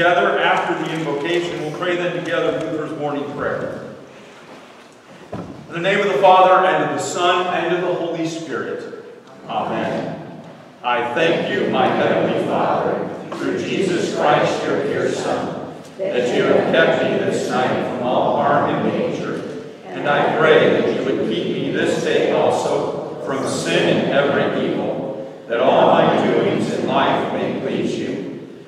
together after the invocation. We'll pray then together Luther's morning prayer. In the name of the Father, and of the Son, and of the Holy Spirit. Amen. I thank you, my heavenly Father, through Jesus Christ, your dear Son, that you have kept me this night from all harm and danger. And I pray that you would keep me this day also from sin and every evil, that all my doings in life may please you.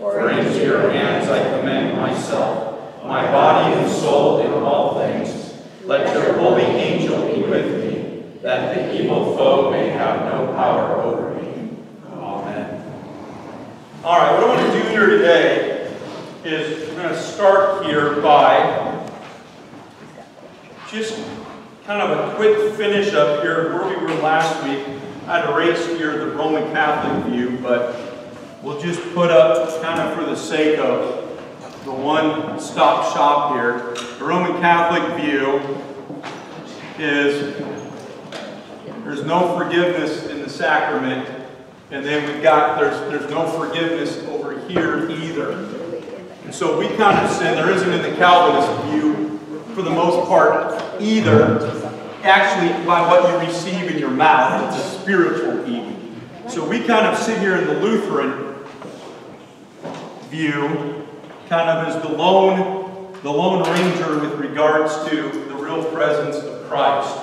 For into your hands I commend myself, my body and soul in all things. Let your holy angel be with me, that the evil foe may have no power over me. Amen. All right, what I want to do here today is we're going to start here by just kind of a quick finish up here where we were last week. I had erased here the Roman Catholic view, but we'll just put up kind of for the sake of the one-stop shop here. The Roman Catholic view is there's no forgiveness in the sacrament, and then we've got there's there's no forgiveness over here either. And so we kind of say there isn't in the Calvinist view, for the most part, either. Actually, by what you receive in your mouth, it's a spiritual eating. So we kind of sit here in the Lutheran view, kind of as the lone, the lone ranger with regards to the real presence of Christ.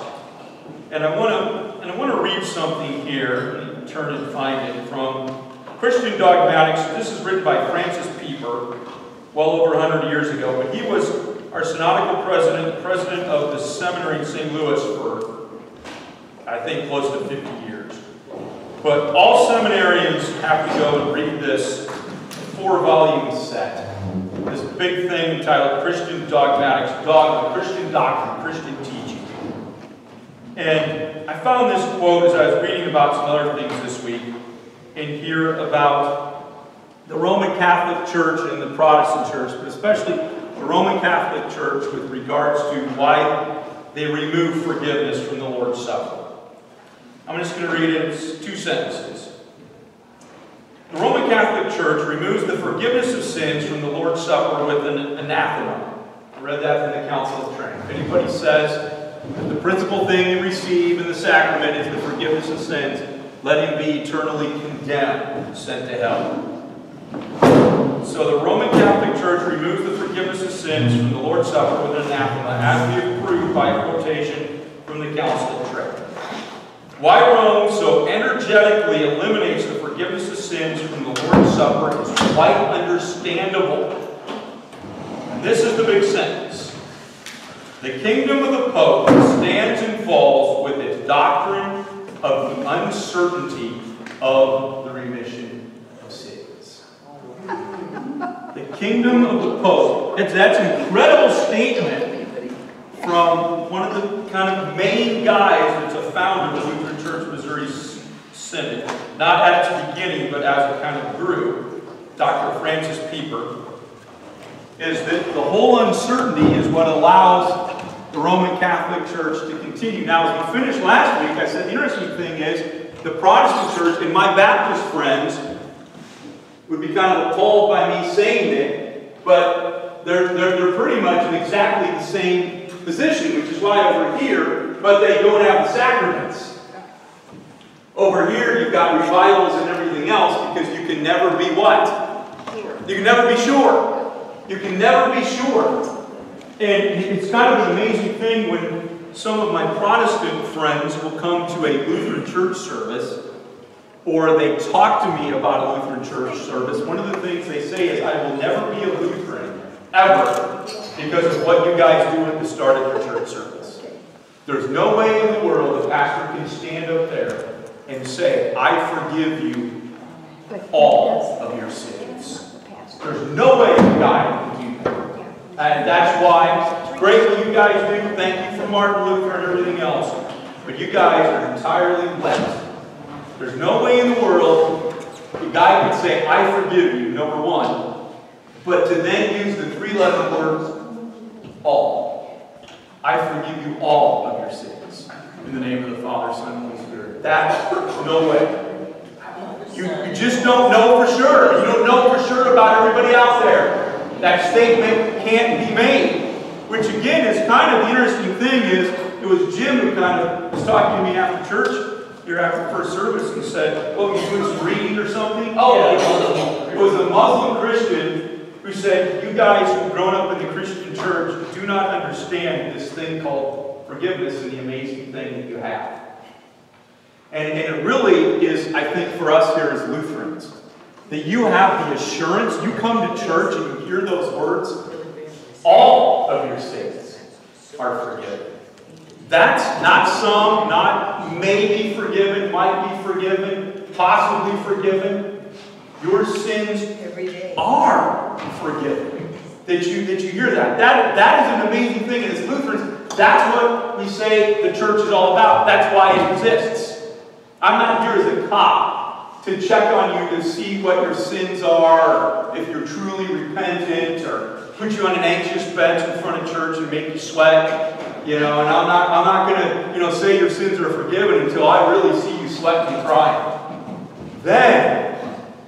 And I want to, and I want to read something here, turn and find it from Christian Dogmatics. This is written by Francis Pieper, well over 100 years ago, but he was our synodical president, the president of the seminary in St. Louis for, I think, close to 50 years. But all seminarians have to go and read this four-volume set. This big thing entitled Christian Dogmatics, Dogma, Christian Doctrine, Christian Teaching. And I found this quote as I was reading about some other things this week, and here about the Roman Catholic Church and the Protestant Church, but especially the Roman Catholic Church with regards to why they remove forgiveness from the Lord's Supper. I'm just going to read it. It's two sentences. The Roman Catholic Church removes the forgiveness of sins from the Lord's Supper with an anathema. I read that from the Council of Trent. Anybody says that the principal thing you receive in the sacrament is the forgiveness of sins, let him be eternally condemned, and sent to hell. So the Roman Catholic Church removes the forgiveness of sins from the Lord's Supper with an anathema, as we approved by quotation from the Council of Trent. Why Rome so energetically eliminates the forgiveness of sins from the Lord's Supper is quite understandable. And this is the big sentence. The kingdom of the Pope stands and falls with its doctrine of the uncertainty of the remission of sins. The kingdom of the Pope. That's, that's an incredible statement from one of the kind of main guys that's a founder of the Lutheran Church Missouri Synod. Not at its beginning, but as it kind of grew. Dr. Francis Pieper. Is that the whole uncertainty is what allows the Roman Catholic Church to continue. Now, as we finished last week, I said the interesting thing is the Protestant Church and my Baptist friends would be kind of appalled by me saying it, but they're, they're, they're pretty much in exactly the same position, which is why over here, but they don't have the sacraments. Over here, you've got revivals and everything else because you can never be what? You can never be sure. You can never be sure. And it's kind of an amazing thing when some of my Protestant friends will come to a Lutheran church service or they talk to me about a Lutheran church service. One of the things they say is, I will never be a Lutheran, ever, because of what you guys do at the start of your church service. There's no way in the world a pastor can stand up there and say, I forgive you all of your sins. There's no way a guy can do that. And that's why it's great what you guys do. Thank you for Martin Luther and everything else. But you guys are entirely left. There's no way in the world a guy can say, I forgive you, number one, but to then use the three-letter words, all. I forgive you all of your sins. In the name of the Father, Son, and Holy That's no way. You, you just don't know for sure. You don't know for sure about everybody out there. That statement can't be made. Which again is kind of the interesting thing is, it was Jim who kind of was talking to me after church, here after the first service, and said, well, you doing some reading or something? Oh, yeah. It was a Muslim Christian who said, you guys who've grown up in the Christian church do not understand this thing called forgiveness and the amazing thing that you have. And, and it really is, I think, for us here as Lutherans, that you have the assurance, you come to church and you hear those words, all of your sins are forgiven. That's not some, not maybe forgiven, might be forgiven, possibly forgiven. Your sins are forgiven. That you that you hear that. That that is an amazing thing. And as Lutherans, that's what we say the church is all about. That's why it exists. I'm not here as a cop to check on you to see what your sins are, if you're truly repentant, or put you on an anxious bench in front of church and make you sweat. You know, and I'm not I'm not gonna, you know, say your sins are forgiven until I really see you sweat and crying. Then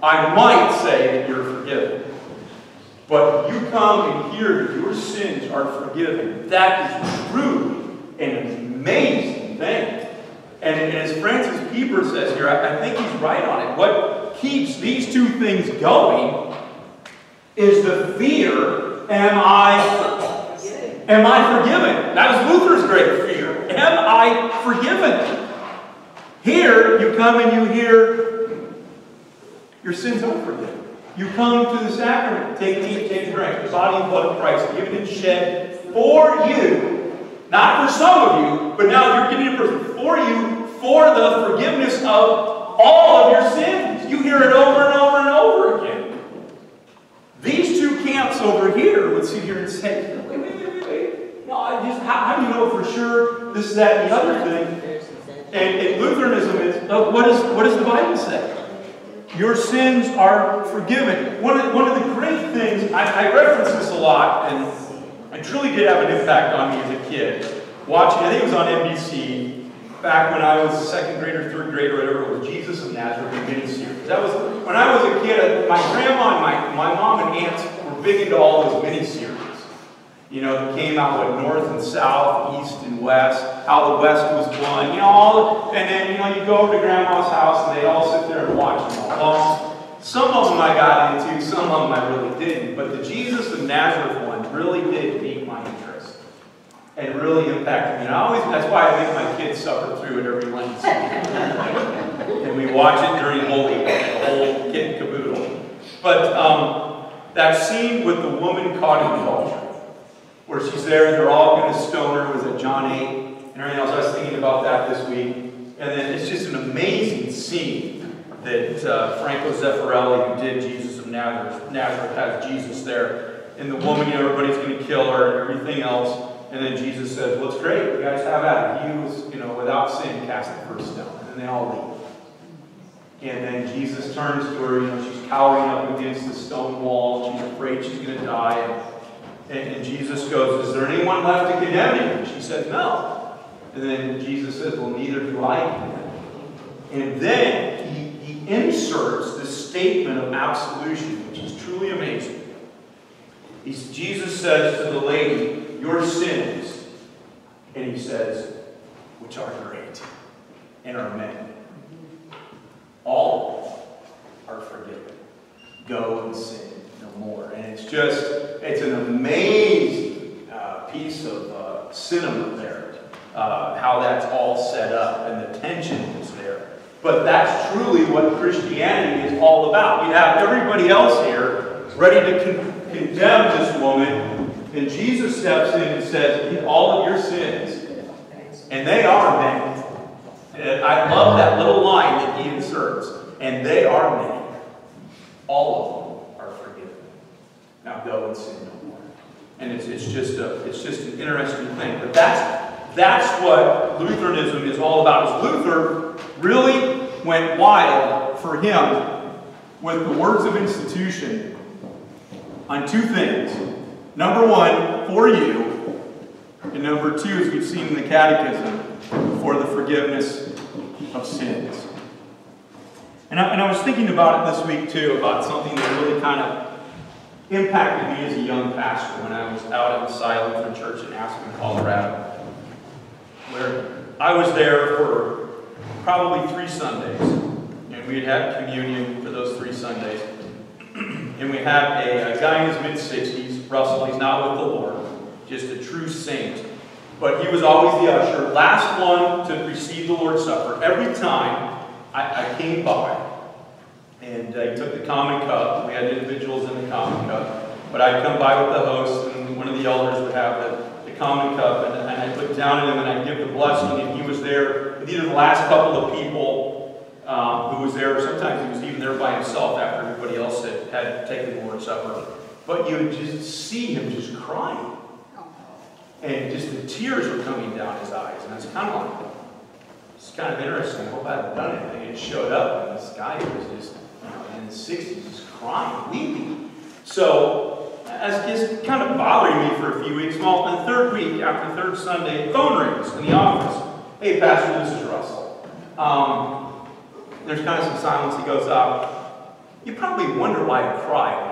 I might say that you're forgiven. But you come and hear that your sins are forgiven. That is truly an amazing thing. And, and as Francis Pieper says here, I, I think he's right on it. What keeps these two things going is the fear, am I Am I forgiven? That was Luther's great fear. Am I forgiven? Here, you come and you hear, your sins are forgiven. You come to the sacrament, take eat, take drink, the body and blood of Christ, given and shed for you. Not for some of you, but now you're giving a person for you for the forgiveness of all of your sins. You hear it over and over and over again. These two camps over here would sit here and say, wait, wait, wait, wait. No, I just, how, how do you know for sure this, that, and the other thing? And, and Lutheranism is, uh, what, is, what does the Bible say? Your sins are forgiven. One of, one of the great things, I, I reference this a lot, and I truly did have an impact on me as a kid. Watching, I think it was on NBC, back when I was second grade or third grade or whatever, it was Jesus of Nazareth, miniseries. That was, when I was a kid, uh, my grandma and my, my mom and aunts were big into all those miniseries. You know, it came out with north and south, east and west, how the west was won, you know, all, and then, you know, you go over to grandma's house and they all sit there and watch them all. Some of them I got into, some of them I really didn't, but the Jesus of Nazareth one really did interest and really impacted me. And I always, that's why I make my kids suffer through it every Wednesday. and we watch it during Holy Week, the whole kit and caboodle. But um, that scene with the woman caught in adultery, where she's there and they're all going to stone her. Was it John 8 and everything else? I was thinking about that this week. And then it's just an amazing scene that uh, Franco Zeffirelli, who did Jesus of Nazareth, Nazareth, has Jesus there. And the woman, you know, everybody's going to kill her and everything else. And then Jesus says, well, it's great. You guys have at it. He was, you know, without sin, cast the first stone. And then they all leave. And then Jesus turns to her, you know, she's cowering up against the stone wall. She's afraid she's going to die. And, and, Jesus goes, Is there anyone left to condemn you? And she said, No. And then Jesus says, Well, neither do I And then he, he inserts this statement of absolution, which is truly amazing. He's, Jesus says to the lady, Your sins, and he says, which are great and are many, all are forgiven. Go and sin no more. And it's just, it's an amazing uh, piece of uh, cinema there, uh, how that's all set up and the tension is there. But that's truly what Christianity is all about. You have everybody else here ready to con condemn this woman, and Jesus steps in and says, all of your sins, and they are many. And I love that little line that he inserts, and they are many. All of them are forgiven. Now go and sin no more. And it's, it's just a it's just an interesting thing. But that's that's what Lutheranism is all about. Is Luther really went wild for him with the words of institution on two things. Number one, for you, and number two, as we've seen in the Catechism, for the forgiveness of sins. And I, and I was thinking about it this week too, about something that really kind of impacted me as a young pastor when I was out at the Zion Lutheran Church in Aspen, Colorado, where I was there for probably three Sundays, and we had had communion for those three Sundays. and we had a, a guy in his mid-60s, Russell, he's not with the Lord, just a true saint. But he was always the usher, last one to receive the Lord's Supper. Every time I, I came by, and uh, he took the common cup. We had individuals in the common cup. But I'd come by with the host, and one of the elders would have the, the common cup, and, and I'd look down at him and I'd give the blessing, and he was there. These are the last couple of people um, who was there. Sometimes he was even there by himself after everybody else had, had taken the Lord's Supper. But you would just see him just crying. And just the tears were coming down his eyes. And it's kind of like, it's kind of interesting. I hope I haven't done anything. It showed up, and this guy was just in the 60s, just crying, weeping. So, as just kind of bothering me for a few weeks. Well, the third week, after the third Sunday, phone rings in the office. Hey, Pastor, this is Russell. Um, there's kind of some silence. He goes, uh, You probably wonder why I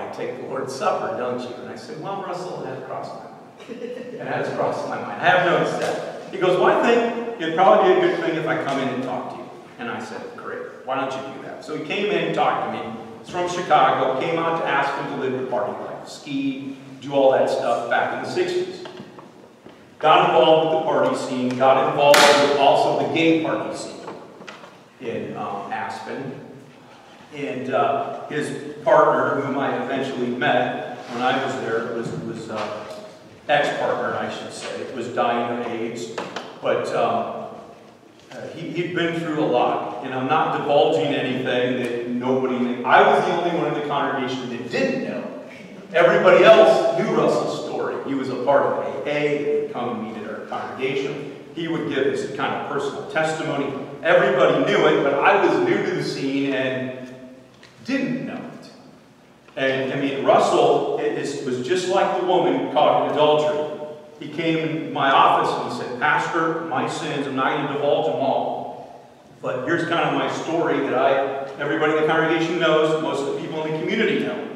I take the Lord's Supper, don't you? And I said, Well, Russell, it has crossed my mind. It has crossed my mind. I have noticed that. He goes, Well, I think it'd probably be a good thing if I come in and talk to you. And I said, Great. Why don't you do that? So he came in and talked to me. He's from Chicago, came out to Aspen to live the party life, ski, do all that stuff back in the 60s. Got involved with the party scene, got involved with also the gay party scene in um, Aspen. And uh, his partner, whom I eventually met when I was there, was, was uh, ex-partner, I should say, was dying of AIDS. But um, uh, he, had been through a lot, and I'm not divulging anything that nobody knew. I was the only one in the congregation that didn't know. Everybody else knew Russell's story. He was a part of AA, he would come and meet at our congregation. He would give his kind of personal testimony. Everybody knew it, but I was new to the scene and didn't know it. And I mean, Russell is, was just like the woman caught in adultery. He came in my office and he said, Pastor, my sins, I'm not going to divulge them all. But here's kind of my story that I, everybody in the congregation knows, most of the people in the community know.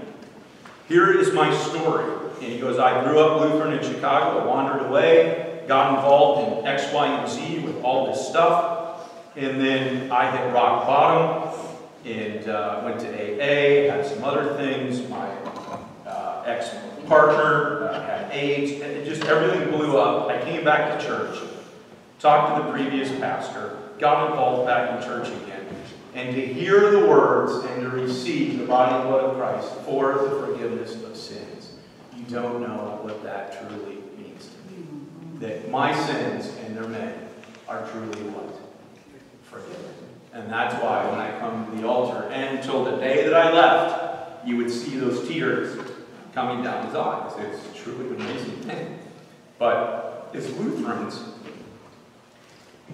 Here is my story. And he goes, I grew up Lutheran in Chicago, wandered away, got involved in X, Y, and Z with all this stuff. And then I hit rock bottom and uh, went to AA, had some other things. My uh, ex partner uh, had AIDS, and it just everything blew up. I came back to church, talked to the previous pastor, got involved back in church again, and to hear the words and to receive the body and blood of Christ for the forgiveness of sins. You don't know what that truly means to me. That my sins, and they're many, are truly what? Forgiven. And that's why when I come to the altar, and until the day that I left, you would see those tears coming down his eyes. It's truly an amazing thing. But as Lutherans,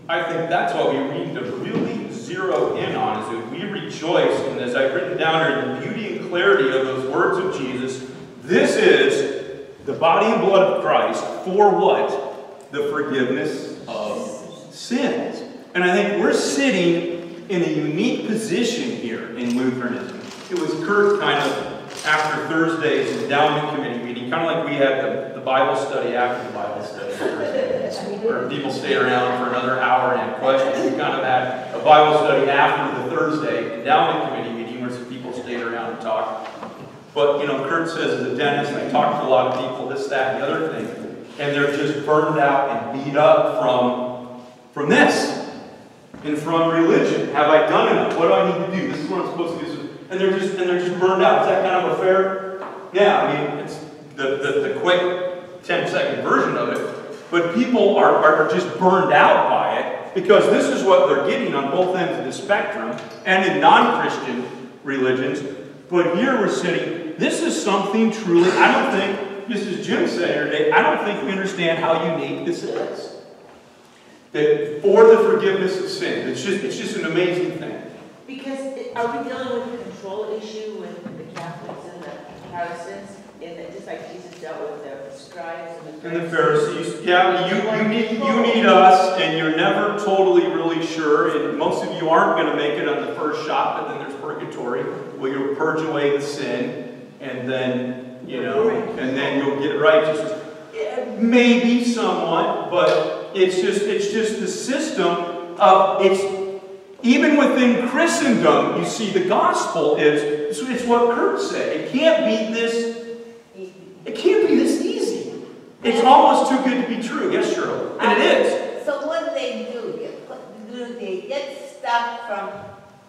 I think that's what we need to really zero in on, is that we rejoice, in as I've written down here, the beauty and clarity of those words of Jesus, this is the body and blood of Christ for what? The forgiveness of sins. And I think we're sitting in a unique position here in Lutheranism. It was Kurt kind of after Thursday's endowment committee meeting, kind of like we had the, the Bible study after the Bible study, where people stayed around for another hour and had questions. We kind of had a Bible study after the Thursday endowment committee meeting where some people stayed around and talked. But, you know, Kurt says as a dentist, I talked to a lot of people, this, that, and the other thing, and they're just burned out and beat up from, from this and from religion. Have I done enough? What do I need to do? This is what I'm supposed to do and they're just and they're just burned out. Is that kind of a fair? Yeah, I mean it's the, the, the quick 10 second version of it. But people are, are just burned out by it because this is what they're getting on both ends of the spectrum and in non-Christian religions. But here we're sitting, this is something truly, I don't think, Mrs. Jim said today, I don't think we understand how unique this is. That for the forgiveness of sin, it's just, it's just an amazing thing. Because are we dealing with a control issue with the Catholics and the Protestants? And that just like Jesus dealt with the scribes and the And the Pharisees. Yeah, you, you need you need us, and you're never totally really sure. And most of you aren't going to make it on the first shot, but then there's purgatory, where you purge away the sin, and then you know, and then you'll get righteousness. Maybe somewhat, but it's just, it's just the system of, it's, even within Christendom, you see the gospel is, it's, what Kurt said. It can't be this, it can't be this easy. It's almost too good to be true. Yes, Cheryl? And it is. So what do they do? They Do they get stuff from,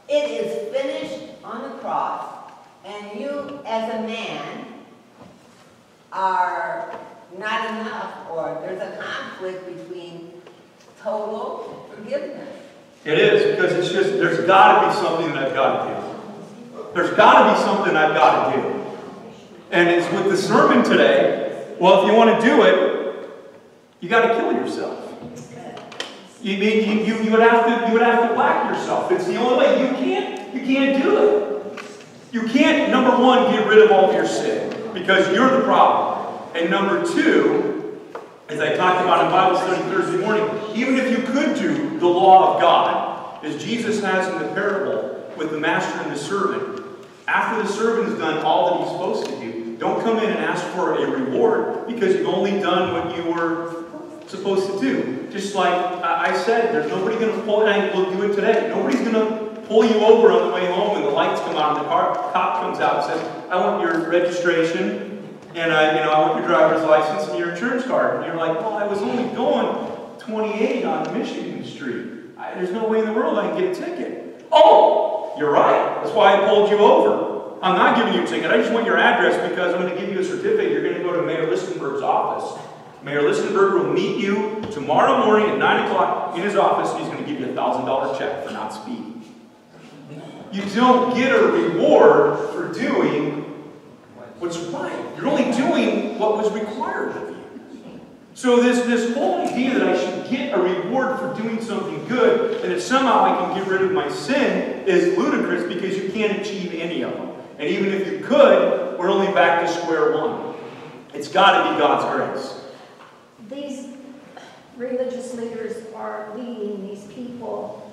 it is finished on the cross, and you, as a man, are not enough, or there's a conflict between total forgiveness? It is, because it's just, there's got to be something that I've got to do. There's got to be something I've got to do. And it's with the sermon today, well, if you want to do it, you got to kill yourself. You, mean- you, you, you would have to, you would have to whack yourself. It's the only way. You can't, you can't do it. You can't, number one, get rid of all your sin, because you're the problem. And number two, as I talked about in Bible study Thursday morning, even if you could do the law of God, as Jesus has in the parable with the master and the servant, after the servant has done all that he's supposed to do, don't come in and ask for a reward because you've only done what you were supposed to do. Just like I I said, there's nobody going to pull, and we'll do it today. Nobody's going to pull you over on the way home when the lights come on and the car, cop comes out and says, I want your registration and I, you know, I want your driver's license and your insurance card. And you're like, well, I was only going 28 on Michigan Street. I, there's no way in the world I can get a ticket. Oh, you're right. That's why I pulled you over. I'm not giving you a ticket. I just want your address because I'm going to give you a certificate. You're going to go to Mayor Listenberg's office. Mayor Listenberg will meet you tomorrow morning at 9 o'clock in his office he's going to give you a $1,000 check for not speeding. You don't get a reward for doing what's right. You're only doing what was required of you. So this, this whole idea that I should get a reward for doing something good, and that somehow I can get rid of my sin, is ludicrous because you can't achieve any of them. And even if you could, we're only back to square one. It's got to be God's grace. These religious leaders are leading these people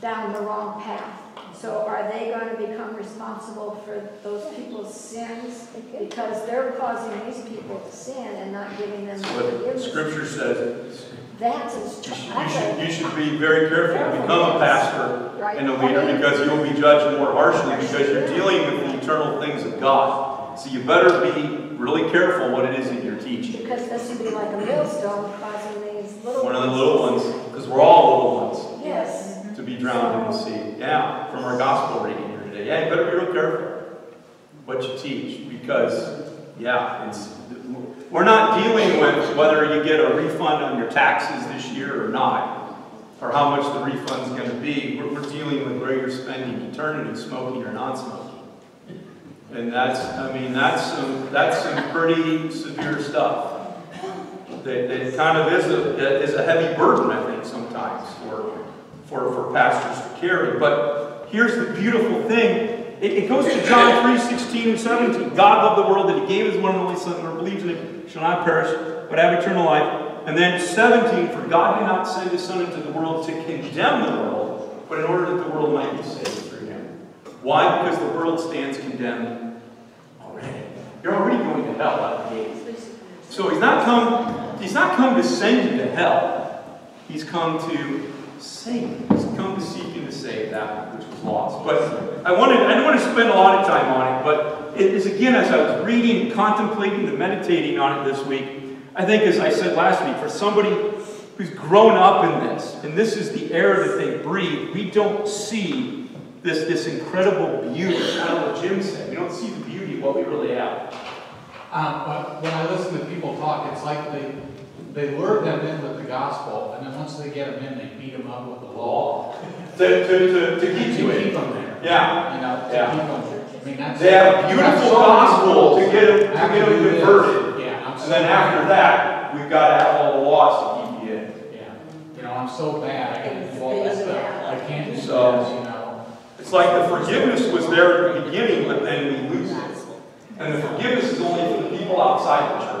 down the wrong path. So are they going to become responsible for those people's sins? Because they're causing these people to sin and not giving them That's what forgiveness. Scripture says. That's as, You should, you should, you should be very careful to become a pastor right. and a leader because you'll be judged more harshly because you're dealing with the eternal things of God. So you better be really careful what it is that you're teaching. Because this would be like a millstone causing these little. One of the little ones, because we're all little ones, Yes. to be drowned in the sea. Yeah, from our gospel reading here today. Yeah, you better be real careful what you teach because, yeah, we're not dealing with whether you get a refund on your taxes this year or not, or how much the refund's going to be. We're, we're dealing with where you're spending eternity, smoking or non-smoking. And that's, I mean, that's some, that's some pretty severe stuff. That, that kind of is a, is a heavy burden, I think, sometimes for, for, pastors to carry. But here's the beautiful thing. It, it goes to John 3, 16 and 17. God loved the world that he gave his one and only son, whoever believes in him shall not perish, but have eternal life. And then 17, for God did not send his son into the world to condemn the world, but in order that the world might be saved through him. Why? Because the world stands condemned already. You're already going to hell out of the gate. So he's not come, he's not come to send you to hell. He's come to save you. He's come to seek and to save that which was lost. But I wanted, I don't want to spend a lot of time on it, but it is again, as I was reading, contemplating, and meditating on it this week, I think as I said last week, for somebody who's grown up in this, and this is the air that they breathe, we don't see this, this incredible beauty. I don't know what Jim said. We don't see the beauty of what we really have. Um, but when I listen to people talk, it's like they, they lure them in with the gospel, and then once they get them in, they beat them up with the law. To, to, to, to keep you To in. keep them there. Yeah. You know, to Yeah. keep them, I mean, that's. They have a beautiful gospel to rules. get them, to get them do this. converted. Yeah, I'm so. And then after that, we've got to have all the laws to keep you in. Yeah, you know, I'm so bad, I get involved in stuff, I can't do this, you So- know. It's like the forgiveness was there at the beginning, but then we lose it. And the forgiveness is only for the people outside the church.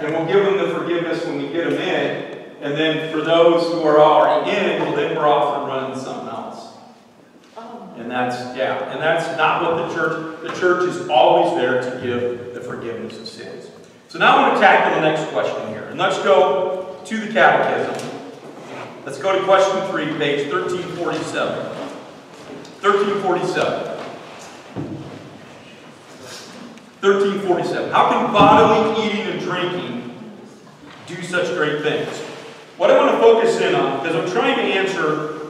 And we'll give them the forgiveness when we get them in. And then for those who are already in, well, then we're off and running something else. Oh, And that's, yeah, and that's not what the church, the church is always there to give the forgiveness of sins. So now I'm going to tackle the next question here. And let's go to the catechism. Let's go to question 3, page 1347. 1347. 1347. How can bodily eating and drinking do such great things? What I want to focus in on, because I'm trying to answer,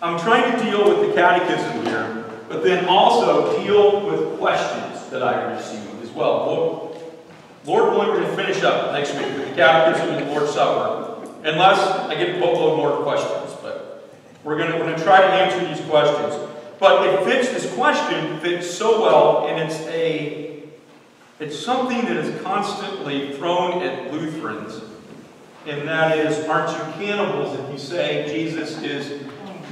I'm trying to deal with the catechism here, but then also deal with questions that I received as well. Lord, Lord willing, we're going to finish up next week with the catechism and the Lord's Supper, unless I get a boatload more questions. But we're going to, we're going to try to answer these questions. But it fits, this question fits so well, and it's a it's something that is constantly thrown at Lutherans, and that is, aren't you cannibals if you say Jesus is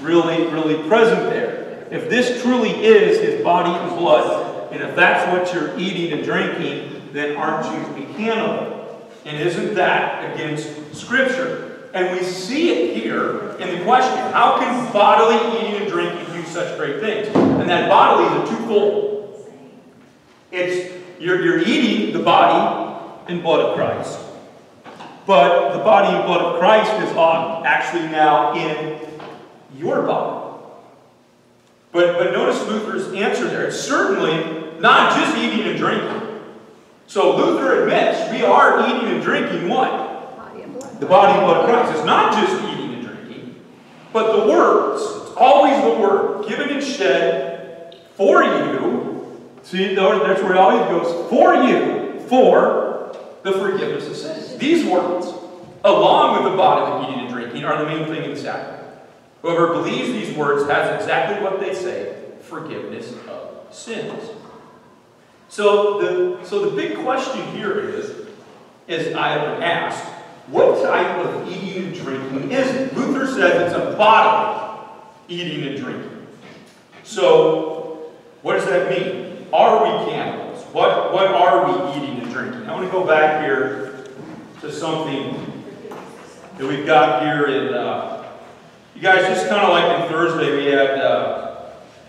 really, really present there? If this truly is his body and blood, and if that's what you're eating and drinking, then aren't you a cannibal? And isn't that against Scripture? And we see it here in the question how can bodily eating and drinking do such great things? And that bodily is a twofold. It's you're, you're eating the body and blood of Christ. But the body and blood of Christ is actually now in your body. But, but notice Luther's answer there. It's certainly not just eating and drinking. So Luther admits we are eating and drinking what? Body and blood. The body and blood of Christ. It's not just eating and drinking, but the words. It's always the word given and shed for you See, that's where it always goes. For you, for the forgiveness of sins. These words, along with the bodily eating and drinking, are the main thing in the sacrament. Whoever believes these words has exactly what they say forgiveness of sins. So the, so the big question here is, is I have been asked, what type of eating and drinking is it? Luther says it's a bodily eating and drinking. So, what does that mean? Are we cannibals? What, what are we eating and drinking? I want to go back here to something that we've got here in, uh, you guys, just kind of like in Thursday, we had, uh,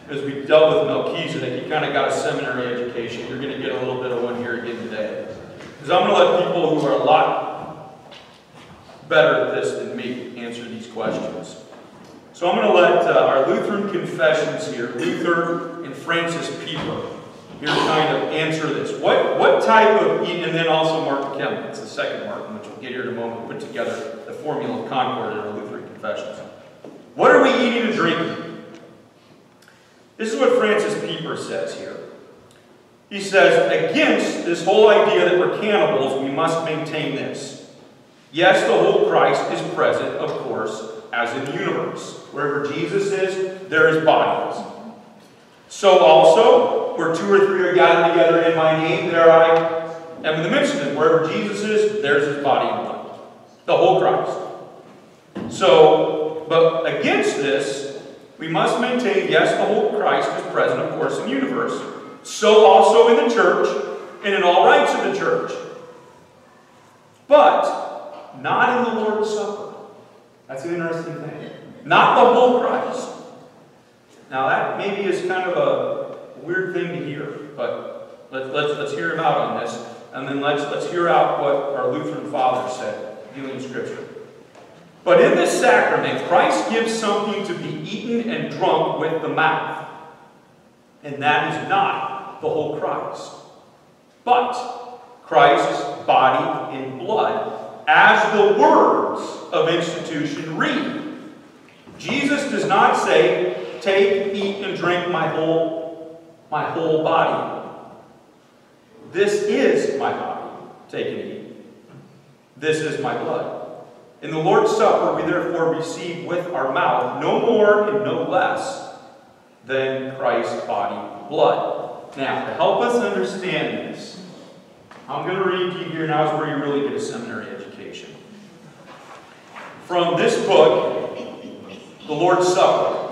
as we dealt with Melchizedek, you kind of got a seminary education. You're going to get a little bit of one here again today. Because I'm going to let people who are a lot better at this than me answer these questions. So I'm going to let uh, our Lutheran confessions here, Luther and Francis Pieper, here kind of answer this. What, what type of, and then also Martin Kemp, it's the second Martin, which we'll get here in a moment, put together the formula of Concord in our Lutheran confessions. What are we eating and drinking? This is what Francis Pieper says here. He says, against this whole idea that we're cannibals, we must maintain this. Yes, the whole Christ is present, of course, as in the universe. Wherever Jesus is, there is bodies. So also, where two or three are gathered together in my name, there I am in the midst of them. Wherever Jesus is, there's his body and blood. The whole Christ. So, but against this, we must maintain, yes, the whole Christ is present, of course, in the universe. So also in the church, and in all rites of the church. But not in the Lord's Supper. That's an interesting thing. Not the whole Christ. Now that maybe is kind of a weird thing to hear, but let's, let's, let's hear him out on this, and then let's, let's hear out what our Lutheran fathers said, dealing Scripture. But in this sacrament, Christ gives something to be eaten and drunk with the mouth. And that is not the whole Christ, but Christ's body and blood, as the words of institution read. Jesus does not say, Take, eat, and drink my whole, my whole body. This is my body. Take and eat. This is my blood. In the Lord's Supper, we therefore receive with our mouth no more and no less than Christ's body blood. Now, to help us understand this, I'm going to read to you here now is where you really get a seminary education. From this book, The Lord's Supper,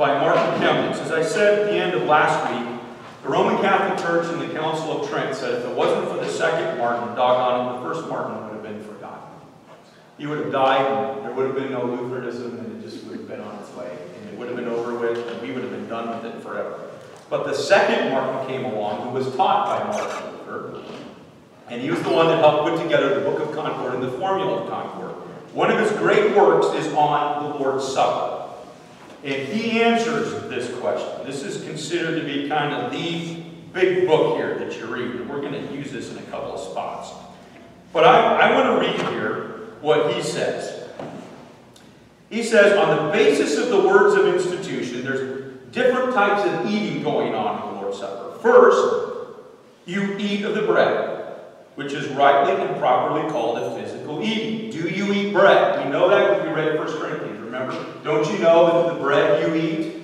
by Martin Chemnitz. As I said at the end of last week, the Roman Catholic Church and the Council of Trent said if it wasn't for the second Martin, doggone it, the first Martin would have been forgotten. He would have died, there would have been no Lutheranism, and it just would have been on its way. And it would have been over with, and we would have been done with it forever. But the second Martin came along, who was taught by Martin Luther, And he was the one that helped put together the Book of Concord and the Formula of Concord. One of his great works is on the Lord's Supper. And he answers this question. This is considered to be kind of the big book here that you read. We're going to use this in a couple of spots. But I, I want to read here what he says. He says, on the basis of the words of institution, there's different types of eating going on in the Lord's Supper. First, you eat of the bread, which is rightly and properly called a physical eating. Do you eat bread? We know that when we read 1 Corinthians, remember? Don't you know that the bread you eat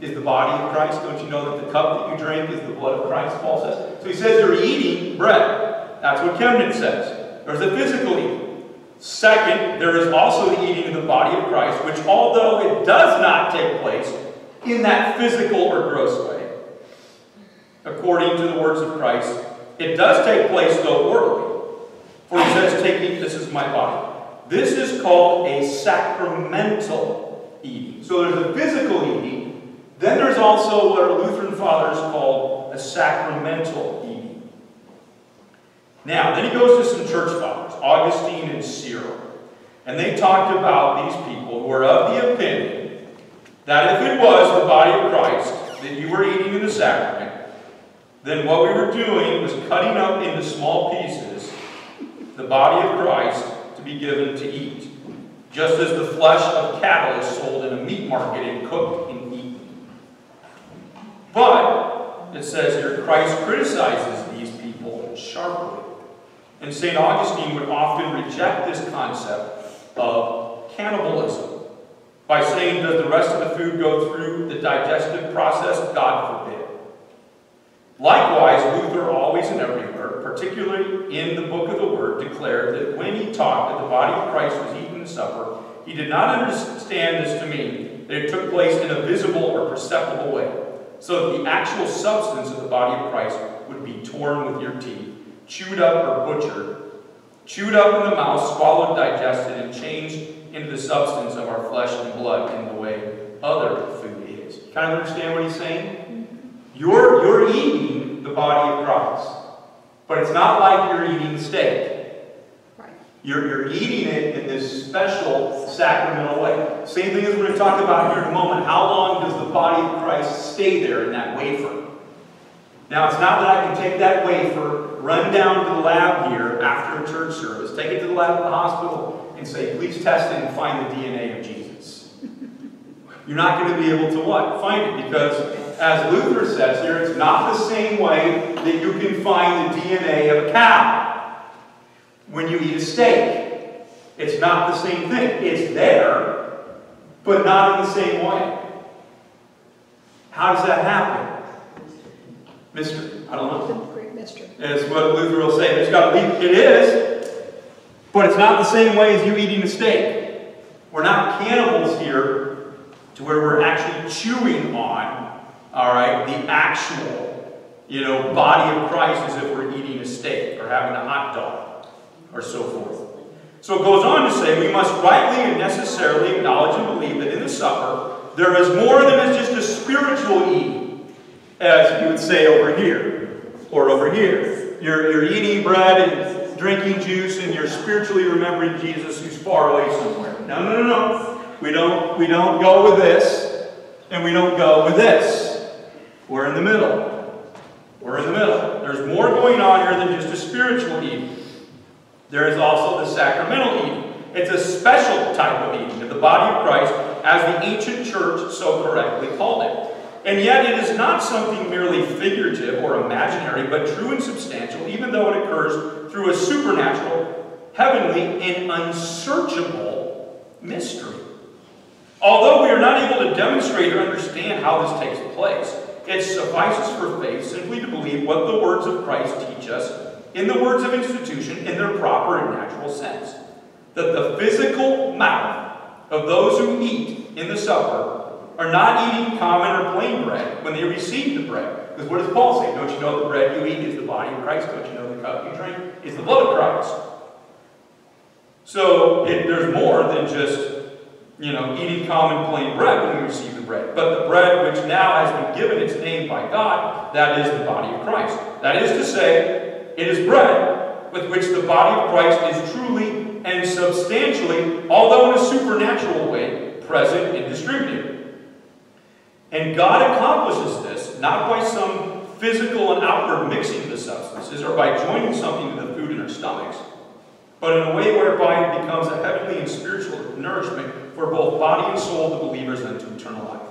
is the body of Christ? Don't you know that the cup that you drink is the blood of Christ, Paul says? So he says you're eating bread. That's what Chemnitz says. There's a physical eating. Second, there is also the eating of the body of Christ, which although it does not take place in that physical or gross way, according to the words of Christ, it does take place though orally. For he says, Take, eat, this is my body. This is called a sacramental eating. So there's a physical eating, then there's also what our Lutheran fathers call a sacramental eating. Now, then he goes to some church fathers, Augustine and Cyril. And they talked about these people who are of the opinion that if it was the body of Christ that you were eating in the sacrament, then what we were doing was cutting up into small pieces the body of Christ to be given to eat, just as the flesh of cattle is sold in a meat market and cooked and eaten. But, it says here, Christ criticizes these people sharply. And St. Augustine would often reject this concept of cannibalism by saying, Does the rest of the food go through the digestive process? God forbid. Likewise, Luther always and everywhere, particularly in the book of the Word, declared that when he taught that the body of Christ was eaten in supper, he did not understand this to mean that it took place in a visible or perceptible way, so that the actual substance of the body of Christ would be torn with your teeth, chewed up or butchered, chewed up in the mouth, swallowed, digested, and changed into the substance of our flesh and blood in the way other food is. Kind of understand what he's saying? Mm-hmm. You're, you're eating the body of Christ. But it's not like you're eating steak. Right. You're, you're eating it in this special sacramental way. Same thing as we're going to talk about here in a moment. How long does the body of Christ stay there in that wafer? Now, it's not that I can take that wafer, run down to the lab here after a church service, take it to the lab at the hospital, and say, please test it and find the DNA of Jesus. You're not going to be able to what? Find it because as Luther says here, it's not the same way that you can find the DNA of a cow when you eat a steak. It's not the same thing. It's there, but not in the same way. How does that happen? Mystery. I don't know. Great mystery. Is what Luther will say. It's got to be. It is, but it's not the same way as you eating a steak. We're not cannibals here to where we're actually chewing on, all right, the actual, you know, body of Christ as if we're eating a steak or having a hot dog or so forth. So it goes on to say we must rightly and necessarily acknowledge and believe that in the supper there is more than just a spiritual eating, as you would say over here or over here. You're, you're eating bread and drinking juice and you're spiritually remembering Jesus who's far away somewhere. No, no, no, no. We don't, we don't go with this and we don't go with this. We're in the middle. We're in the middle. There's more going on here than just a spiritual eating. There is also the sacramental eating. It's a special type of eating of the body of Christ, as the ancient church so correctly called it. And yet it is not something merely figurative or imaginary, but true and substantial, even though it occurs through a supernatural, heavenly, and unsearchable mystery. Although we are not able to demonstrate or understand how this takes place, it suffices for faith simply to believe what the words of Christ teach us in the words of institution in their proper and natural sense. That the physical mouth of those who eat in the supper are not eating common or plain bread when they receive the bread. Because what does Paul say? Don't you know the bread you eat is the body of Christ? Don't you know the cup you drink is the blood of Christ? So it, there's more than just, you know, eating common plain bread when we receive the bread. But the bread which now has been given its name by God, that is the body of Christ. That is to say, It is bread with which the body of Christ is truly and substantially, although in a supernatural way, present and distributed. And God accomplishes this not by some physical and outward mixing of the substances or by joining something to the food in our stomachs, but in a way whereby it becomes a heavenly and spiritual nourishment for both body and soul of the believers unto eternal life.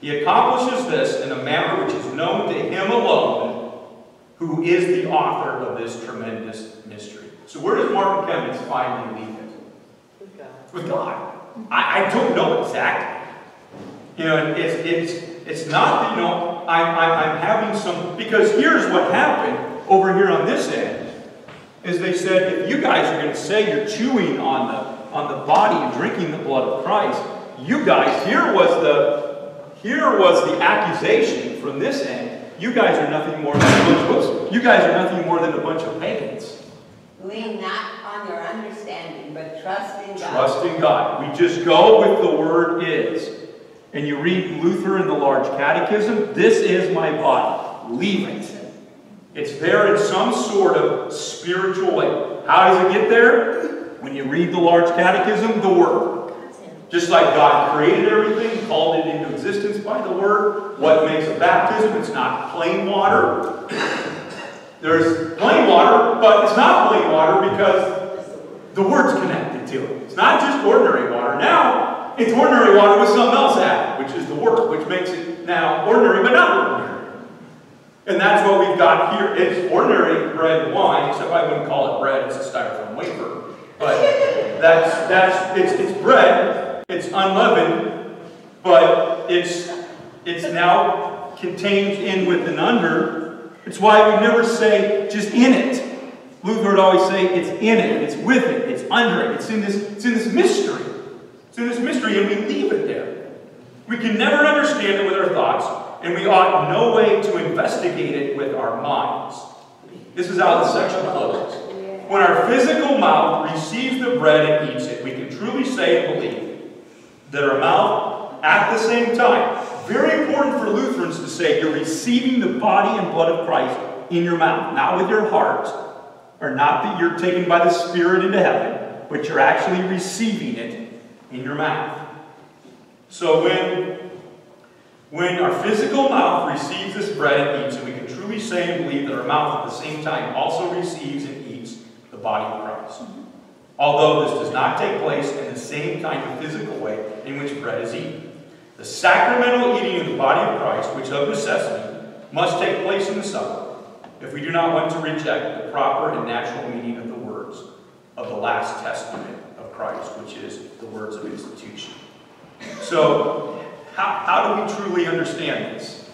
He accomplishes this in a manner which is known to him alone, who is the author of this tremendous mystery. So where does Martin Chemnitz finally leave it? With God. With God. I, I don't know exactly. You know, it's, it's, it's not that, you know, I'm, I'm, I'm having some, because here's what happened over here on this end, is they said, if you guys are going to say you're chewing on the, on the body and drinking the blood of Christ, you guys, here was the, here was the accusation from this end. You guys are nothing more than whoops, you guys are nothing more than a bunch of pagans. Lean not on your understanding, but trust in God. Trust in God. We just go with the word is. And you read Luther in the Large Catechism, this is my body. Leave it. It's there in some sort of spiritual way. How does it get there? When you read the Large Catechism, the Word. Just like God created everything, called it into existence by the Word. What makes a baptism? It's not plain water. There's plain water, but it's not plain water because the Word's connected to it. It's not just ordinary water. Now, it's ordinary water with something else added, which is the Word, which makes it now ordinary but not ordinary. And that's what we've got here. It's ordinary bread and wine, except I wouldn't call it bread, it's a styrofoam wafer. But that's, that's, it's, it's bread, it's unleavened, but it's, it's now contained in with and under. It's why we never say just in it. Luther would always say it's in it, it's with it, it's under it, it's in this, it's in this mystery. It's in this mystery, and we leave it there. We can never understand it with our thoughts, and we ought no way to investigate it with our minds. This is how the section closes. When our physical mouth receives the bread and eats it, we can truly say and believe that our mouth, at the same time, very important for Lutherans to say you're receiving the body and blood of Christ in your mouth, not with your heart, or not that you're taken by the Spirit into heaven, but you're actually receiving it in your mouth. So when, when our physical mouth receives this bread and eats it, we can truly say and believe that our mouth at the same time also receives and body of Christ. Although this does not take place in the same kind of physical way in which bread is eaten. The sacramental eating of the body of Christ, which of necessity must take place in the supper, if we do not want to reject the proper and natural meaning of the words of the last testament of Christ, which is the words of institution. So, how, how do we truly understand this?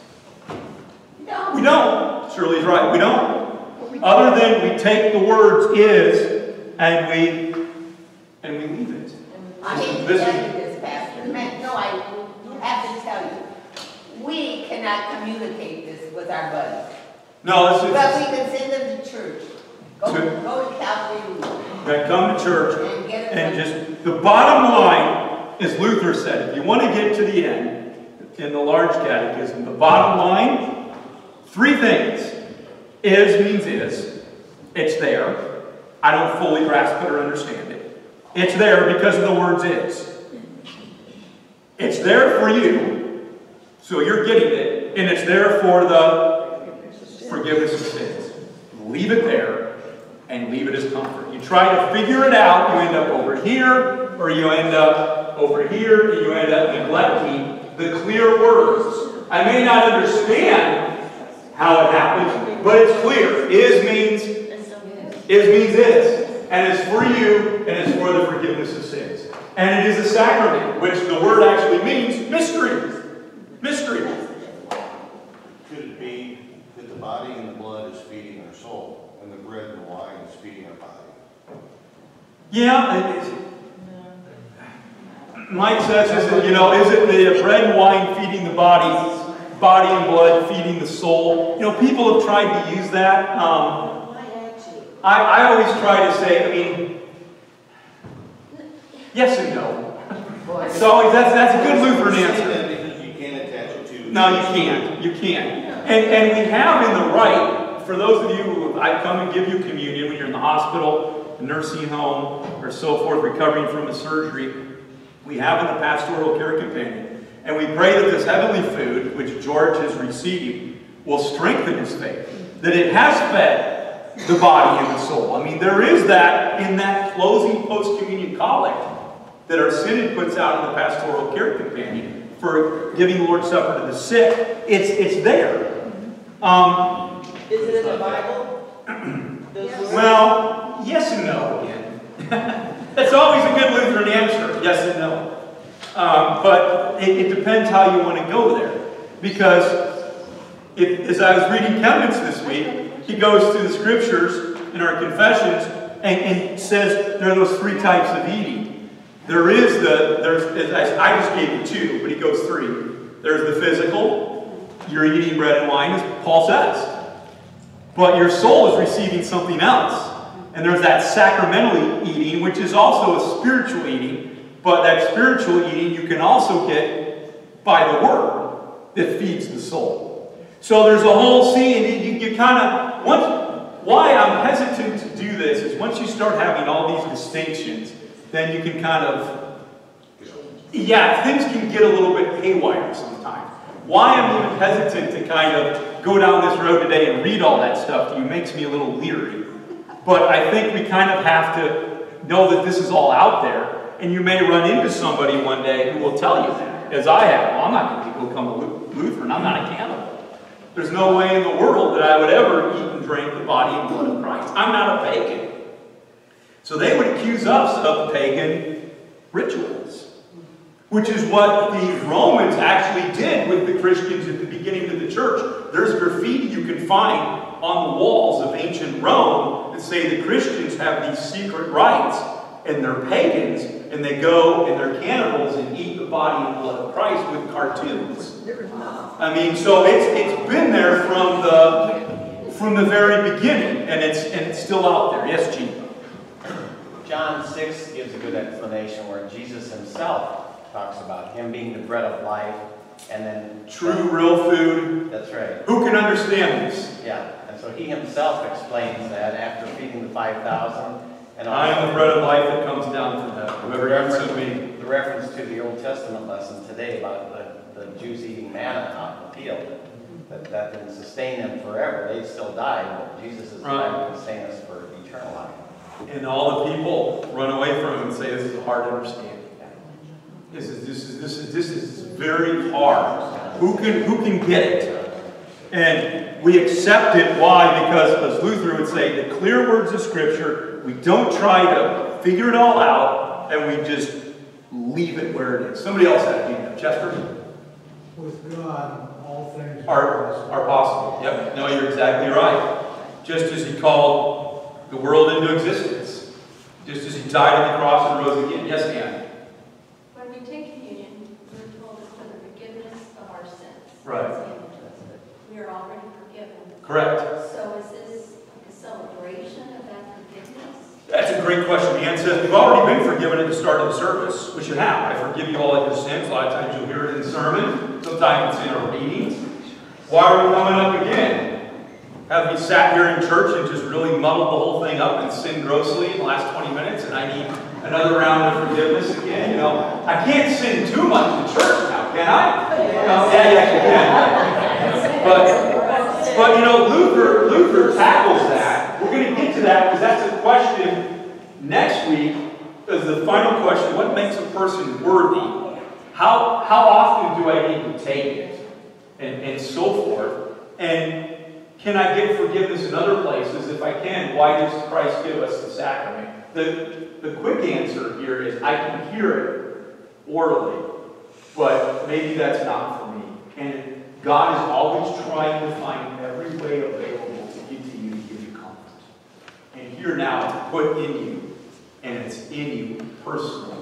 No. We don't. Shirley's right. We don't. Other than we take the words is and we and we leave it. I hate to This tell you this, Pastor. Man, no, I have to tell you. We cannot communicate this with our buddies. No, this is But we can send them to church. Go, To- go to Calvary that come to church and and just the bottom line, as Luther said, if you want to get to the end in the large catechism, the bottom line, three things. Is means is. It's there. I don't fully grasp it or understand it. It's there because of the words is. It's there for you, so you're getting it, and it's there for the forgiveness of sins. Leave it there and leave it as comfort. You try to figure it out, you end up over here, or you end up over here, and you end up neglecting the clear words. I may not understand how it happens, but it's clear. Is means That's so good. is means is, and it's for you, and it's for the forgiveness of sins. And it is a sacrament, which the word actually means mystery. Mystery. Could it be that the body and the blood is feeding our soul, and the bread and the wine is feeding our body? Yeah, it is. Mike says, is it, you know, is it the bread and wine feeding the body, body and blood feeding the soul? You know, people have tried to use that. Um, Why? I, I always try to say, I mean, yes and no. It's always, that's, that's a good Lutheran answer. you can't attach it to. No, you can't. You can't. And, and we have in the right, for those of you who I come and give you communion when you're in the hospital, nursing home, or so forth, recovering from a surgery. We have in the pastoral care companion. And we pray that this heavenly food, which George has received, will strengthen his faith. That it has fed the body and the soul. I mean, there is that in that closing post-communion collect that our synod puts out in the pastoral care companion for giving Lord's Supper to the sick. It's, it's there. Um, Is it in the Bible? Well, yes and no again. That's always a good Lutheran answer, yes and no. Um, but it, it depends how you want to go there. Because if, as I was reading Chemnitz this week, he goes through the scriptures in our confessions and, and says there are those three types of eating. There is the, there's, I I just gave you two, but he goes three. There's the physical, you're eating bread and wine, as Paul says. But your soul is receiving something else. And there's that sacramental eating, which is also a spiritual eating. But that spiritual eating you can also get by the Word that feeds the soul. So there's a whole scene, you, you, kind of, once, why I'm hesitant to do this is once you start having all these distinctions, then you can kind of, yeah, things can get a little bit haywire sometimes. Why I'm even hesitant to kind of go down this road today and read all that stuff to you makes me a little leery. But I think we kind of have to know that this is all out there, and you may run into somebody one day who will tell you that, as I have. Well, I'm not going to become a Lutheran, I'm not a cannibal. There's no way in the world that I would ever eat and drink the body and blood of Christ. I'm not a pagan. So they would accuse us of pagan rituals, which is what the Romans actually did with the Christians at the beginning of the church. There's graffiti you can find on the walls of ancient Rome that say the Christians have these secret rites and they're pagans and they go and they're cannibals and eat the body and blood of Christ with cartoons. I mean, so it's it's been there from the from the very beginning, and it's and it's still out there. Yes, Gene. John 6 gives a good explanation where Jesus himself talks about him being the bread of life, and then True, real food. That's right. Who can understand this? Yeah, and so he himself explains that after feeding the 5,000, and I am the bread of life that comes down from heaven. the Whoever eats reference, of me. the reference to the Old Testament lesson today about the, the Jews eating manna out in the field, that that didn't sustain them forever. They'd still died, but Jesus is Right. to sustain us for eternal life. And all the people run away from him and say, "This is a hard to understand. This is this is this is this is very hard. Who can who can get it?" And we accept it. Why? Because as Luther would say, the clear words of Scripture. We don't try to figure it all out, and we just leave it where it is. Somebody else had a hand up. Chester. With God, all things are, possible. are possible. Yep, no, you're exactly right. Just as he called the world into existence, just as he died on the cross and rose again. Yes, Ann? When great question. Ann says, we've already been forgiven at the start of the service, which you have. I forgive you all of your sins. A lot of times you'll hear it in the sermon. Sometimes it's in our readings. Why are we coming up again? Have we sat here in church and just really muddled the whole thing up and sinned grossly in the last 20 minutes and I need another round of forgiveness again? You know, I can't sin too much in church now, can I? Know, yeah, yeah, you can. But, but you know, Luther, Luther tackles that. We're going to get to that because that's a question next week. Is the final question: What makes a person worthy? How how often do I need to take it, and and so forth? And can I get forgiveness in other places? If I can, why does Christ give us the sacrament? The the quick answer here is I can hear it orally, but maybe that's not for me. And God is always trying to find every way available to get to you to give you comfort. And here now to put in you, and it's in you personally.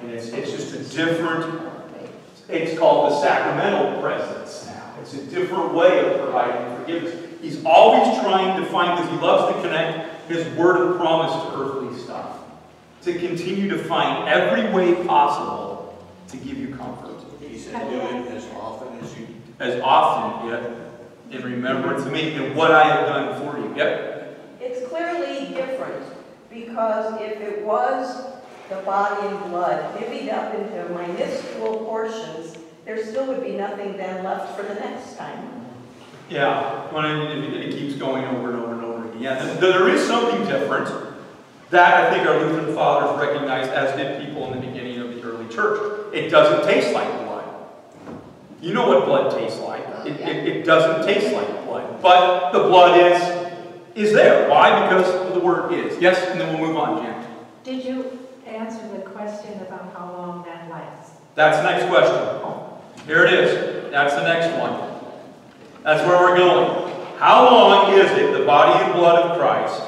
And it's, it's just a different, it's called the sacramental presence now. It's a different way of providing forgiveness. He's always trying to find, because he loves to connect his word of promise to earthly stuff. To continue to find every way possible to give you comfort. He said, do it as often as you As often, yet, in remembrance of me and what I have done for you. Yep. it's clearly different, because if it was the body and blood divvied up into minuscule portions, there still would be nothing then left for the next time. Yeah, when it, it keeps going over and over and over again. Yeah, th- there is something different that I think our Lutheran fathers recognized, as did people in the beginning of the early church. It doesn't taste like blood. You know what blood tastes like. It, oh, it, it doesn't taste like blood. But the blood is is there. Why? Because the word is. Yes, and then we'll move on, Jan. Did you answer the question about how long that lasts? That's the next question. Here it is. That's the next one. That's where we're going. How long is it the body and blood of Christ?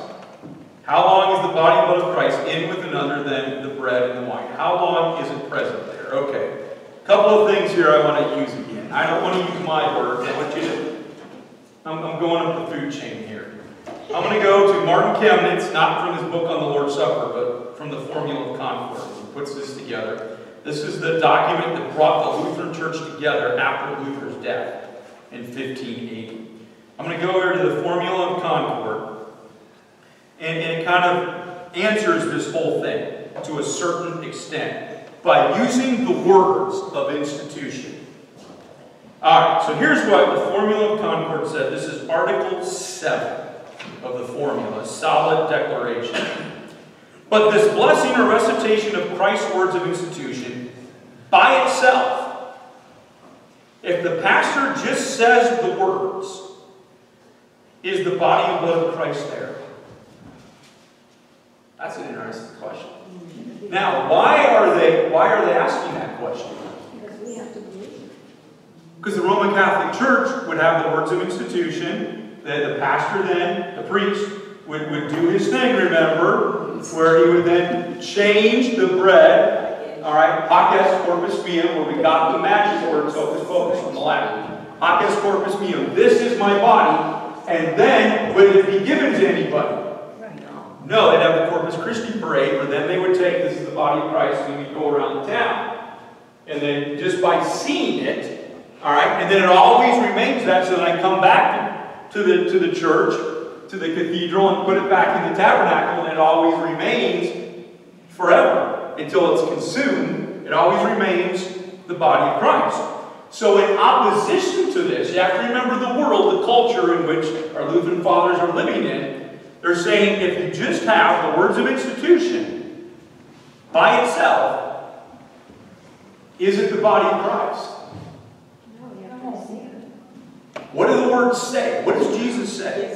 How long is the body and blood of Christ in with another than the bread and the wine? How long is it present there? Okay. A couple of things here I want to use again. I don't want to use my words. I want you to. I'm, I'm going up the food chain here. I'm going to go to Martin Chemnitz, not from his book on the Lord's Supper, but from the Formula of Concord. He puts this together. This is the document that brought the Lutheran Church together after Luther's death in 1580. I'm going to go over to the Formula of Concord, and, and it kind of answers this whole thing to a certain extent by using the words of institution. All right, so here's what the Formula of Concord said. This is Article 7 of the formula, solid declaration. But this blessing or recitation of Christ's words of institution by itself, if the pastor just says the words, is the body and blood of Christ there? That's an interesting question. Now, why are they why are they asking that question? Because we have to believe. Because the Roman Catholic Church would have the words of institution, the, the pastor then, the priest, would, would do his thing, remember, where he would then change the bread, all right, hoc corpus meum, where we got the magic word, hocus pocus from the Latin. Hoc corpus meum, this is my body, and then would it be given to anybody? No, they'd have the Corpus Christi parade, where then they would take, this is the body of Christ, and we'd go around the town. And then just by seeing it, all right, and then it always remains that, so then I come back to the, to the church, to the cathedral, and put it back in the tabernacle, and it always remains forever until it's consumed. It always remains the body of Christ. So in opposition to this, you have to remember the world, the culture in which our Lutheran fathers are living in. They're saying if you just have the words of institution by itself, is it the body of Christ? No, you have to see it. What do the words say? What does Jesus say?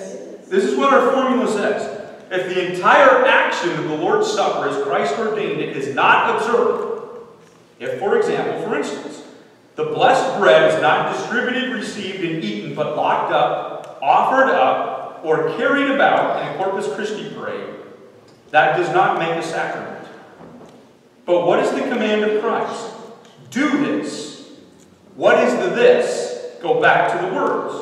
This is what our formula says. If the entire action of the Lord's Supper, as Christ ordained it, is not observed, if, for example, for instance, the blessed bread is not distributed, received, and eaten, but locked up, offered up, or carried about in a Corpus Christi parade, that does not make a sacrament. But what is the command of Christ? Do this. What is the this? Go back to the words.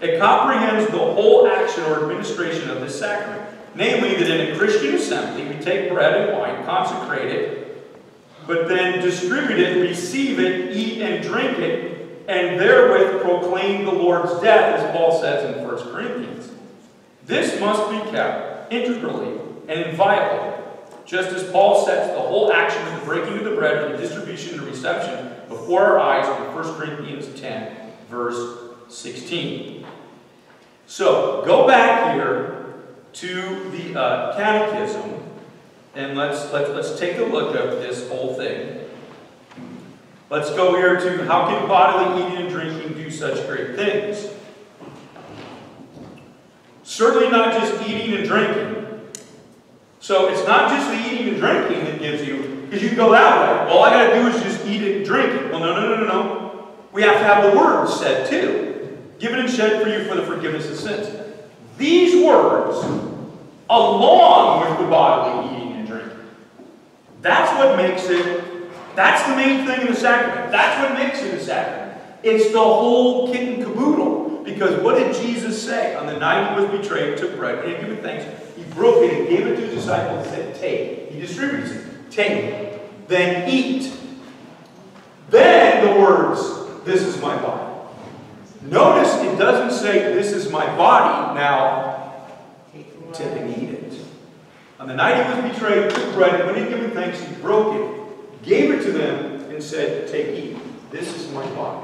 It comprehends the whole action or administration of this sacrament. Namely, that in a Christian assembly, we take bread and wine, consecrate it, but then distribute it, receive it, eat and drink it, and therewith proclaim the Lord's death, as Paul says in 1 Corinthians. This must be kept integrally and inviolably, just as Paul sets the whole action of the breaking of the bread and the distribution and reception before our eyes in 1 Corinthians 10, verse 16. So, go back here to the uh, catechism, and let's, let's, let's take a look at this whole thing. Let's go here to how can bodily eating and drinking do such great things? Certainly not just eating and drinking. So it's not just the eating and drinking that gives you, because you can go that way. All I got to do is just eat it and drink it. Well, no, no, no, no, no. We have to have the words said too. Given and shed for you for the forgiveness of sins. These words, along with the bodily eating and drinking, that's what makes it, that's the main thing in the sacrament. That's what makes it a sacrament. It's the whole kit and caboodle. Because what did Jesus say? On the night he was betrayed, took bread, and he gave thanks. He broke it and gave it to his disciples and said, Take. He distributes it. Take. Then eat. Then the words, This is my body. Notice it doesn't say, This is my body. Now, took and eat it. On the night he was betrayed, he took bread, and when he had given thanks, he broke it, gave it to them, and said, Take, eat. This is my body.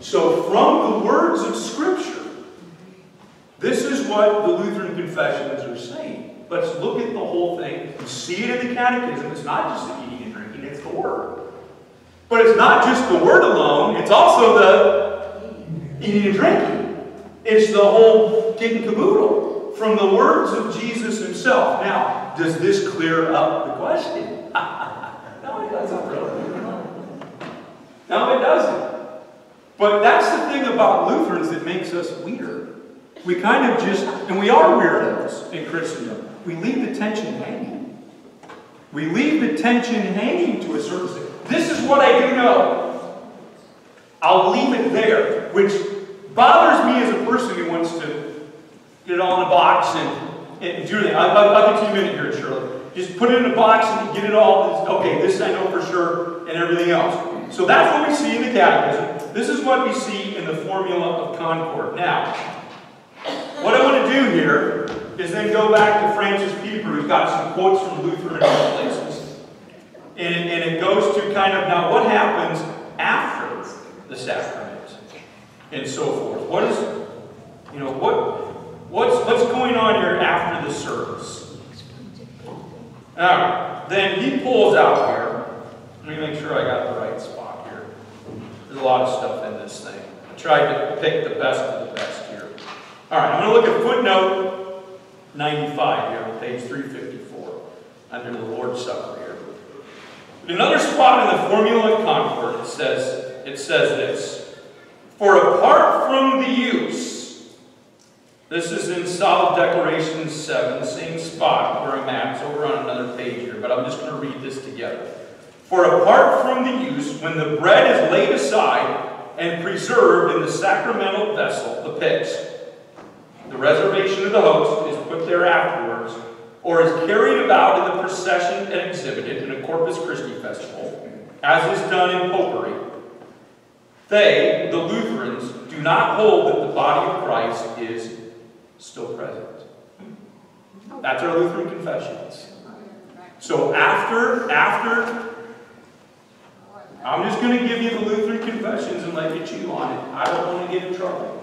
So, from the words of Scripture, this is what the Lutheran confessions are saying. Let's look at the whole thing. See it in the Catechism. It's not just the eating and drinking, it's the Word. But it's not just the Word alone, it's also the eating and drinking. It's the whole and caboodle from the words of Jesus himself. Now, does this clear up the question? no, it doesn't really. No, it doesn't. But that's the thing about Lutherans that makes us weird. We kind of just, and we are weirdos in Christendom. We leave the tension hanging. We leave the tension hanging to a certain extent. This is what I do know. I'll leave it there, which bothers me as a person who wants to get it all in a box and, and do. I'll, I'll, I'll get to you in a minute here, Shirley. Just put it in a box and get it all. Okay, this I know for sure, and everything else. So that's what we see in the Catechism. This is what we see in the Formula of Concord. Now, what I want to do here is then go back to Francis Pieper, who's got some quotes from Luther in other places. And, and it goes to kind of now what happens after the sacrament and so forth. What is, you know, what what's what's going on here after the service? All right, then he pulls out here. Let me make sure I got the right spot here. There's a lot of stuff in this thing. I tried to pick the best of the best here. All right, I'm going to look at footnote 95 here on page 354 under the Lord's Supper. In another spot in the Formula of Concord, it says, it says this, For apart from the use this is in Solid Declaration 7, same spot where I'm at. It's over on another page here, but I'm just going to read this together. For apart from the use, when the bread is laid aside and preserved in the sacramental vessel, the pyx, the reservation of the host is put there afterwards, or is carried about in the procession and exhibited in a Corpus Christi festival, as is done in popery, they, the Lutherans, do not hold that the body of Christ is still present. That's our Lutheran confessions. So after, after, I'm just going to give you the Lutheran confessions and let you chew on it. I don't want to get in trouble.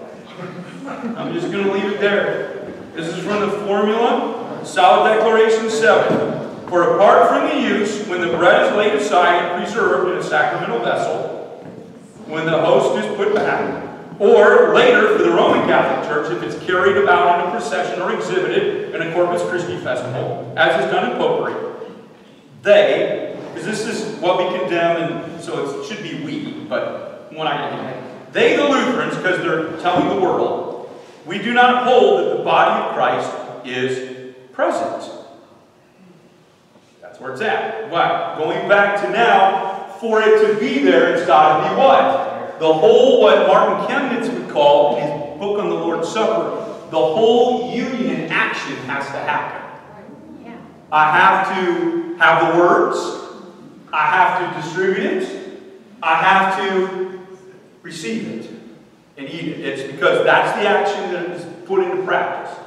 I'm just going to leave it there. This is from the formula, Solid Declaration 7. For apart from the use, when the bread is laid aside and preserved in a sacramental vessel, when the host is put back, or later, for the Roman Catholic Church, if it's carried about in a procession or exhibited in a Corpus Christi festival, as is done in Popery, they, because this is what we condemn, and so it should be we, but when I they, the Lutherans, because they're telling the world, we do not hold that the body of Christ is present. That's where it's at. Why? Going back to now, for it to be there, it's got to be what? the whole, what Martin Chemnitz would call, in his book on the Lord's Supper, the whole union in action has to happen. I have to have the words. I have to distribute it. I have to receive it and eat it. It's because that's the action that is put into practice.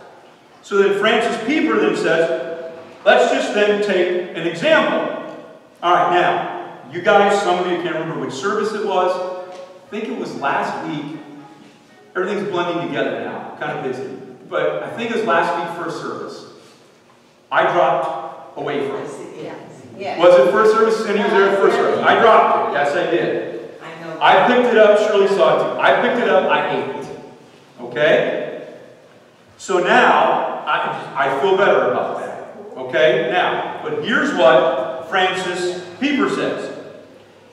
So then Francis Pieper then says, let's just then take an example. All right, now, you guys, some of you can't remember which service it was. I think it was last week. Everything's blending together now, kind of busy. But I think it was last week first service. I dropped away from it. Yes. Was it first service? Cindy was there at first service. I dropped it. Yes, I did. I know. I picked it up. Shirley saw it too. I picked it up. I ate it. Okay? So now, I, I feel better about that. Okay? Now, but here's what Francis Pieper says.